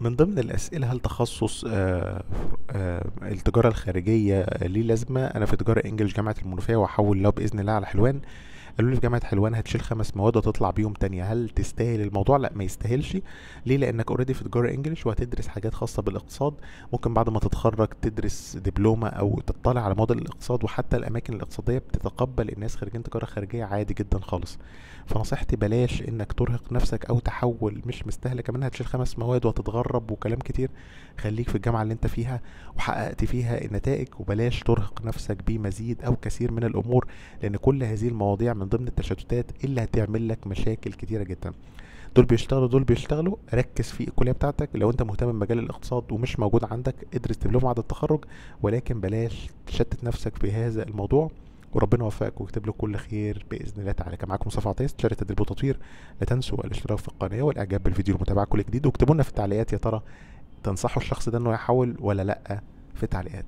من ضمن الأسئلة هل تخصص آه، آه، التجارة الخارجية ليه لازمة؟ أنا في تجارة إنجلش جامعة المنوفية وهحول الله بإذن الله على حلوان قالوا لي في جامعة حلوان هتشيل خمس مواد وتطلع بيهم تانية. هل تستاهل الموضوع؟ لا ما يستاهلش. ليه؟ لأنك اوريدي في تجارة إنجلش وهتدرس حاجات خاصة بالاقتصاد. ممكن بعد ما تتخرج تدرس دبلومة أو تطلع على مواد الاقتصاد وحتى الأماكن الاقتصادية بتتقبل الناس خريجين تجارة خارجية عادي جدا خالص. فنصيحتي بلاش إنك ترهق نفسك أو تحول مش مستاهلة كمان هتشيل خمس مواد وهتتغرب وكلام كتير. خليك في الجامعة اللي أنت فيها وحققت فيها النتائج وبلاش ترهق نفسك بمزيد أو كثير من الأمور لأن كل هذه المواضيع من ضمن التشتتات اللي هتعمل لك مشاكل كتيرة جدا. دول بيشتغلوا دول بيشتغلوا. ركز في الكلية بتاعتك. لو انت مهتم بمجال الاقتصاد ومش موجود عندك ادرس دبلوم بعد التخرج ولكن بلاش تشتت نفسك في هذا الموضوع. وربنا يوفقك ويكتب لك كل خير بإذن الله تعالى. كان معاكم مصطفى عطيس شركه تدريب وتطوير. لا تنسوا الاشتراك في القناة والإعجاب بالفيديو والمتابعه كل جديد. واكتبوا لنا في التعليقات يا ترى تنصحوا الشخص ده إنه يحول ولا لأ في التعليقات.